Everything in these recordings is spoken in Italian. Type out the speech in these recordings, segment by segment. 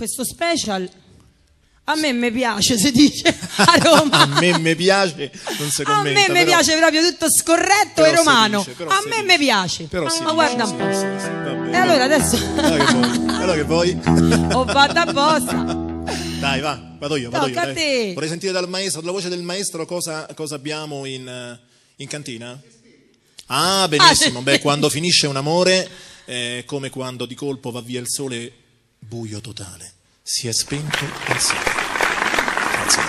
questo special a me mi piace, si dice a Roma. A me mi piace, non si A commenta. me mi piace proprio tutto scorretto e romano. dice, a me mi piace. Però si Ma guarda un po'. sì, sì, E allora adesso Allora che vuoi? Ho fatto apposta. Dai, va, vado io, vado Tocca io. a dai. Vorrei sentire dal maestro, dalla voce del maestro, cosa, cosa abbiamo in, eh, in cantina? Ah, benissimo. Ah. Beh, quando finisce un amore, è come quando di colpo va via il sole, buio totale. Si è spento il sole. Grazie.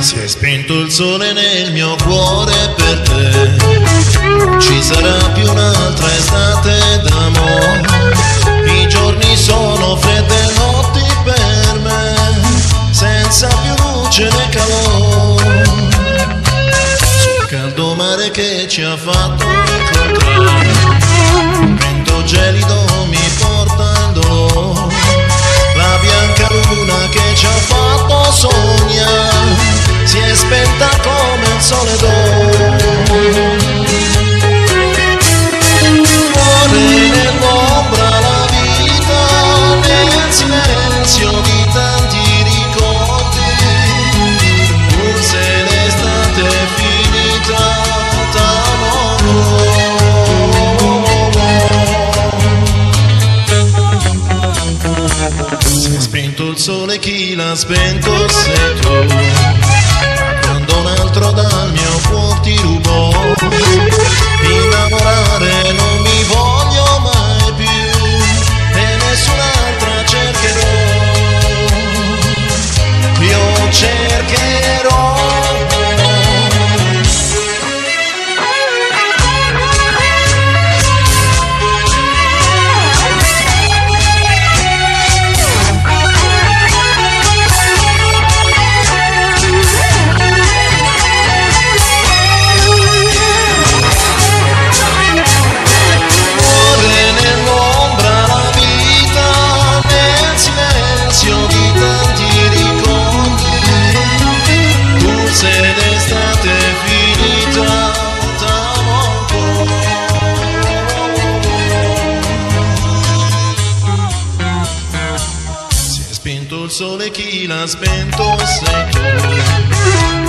Si è spento il sole nel mio cuore per te, ci sarà più un'altra che ci ha fatto incontrare, un vento gelido mi porta il dolore. La bianca luna che ci ha fatto sognare si è spenta come il sole d'oro. Si è spento il sole, chi l'ha spento sei tu. Quando un altro dal mio cuore ti rubò, innamorare non mi voglio mai più e nessun'altra cercherò. Io cercherò. Sole, chi l'ha spento sei tu.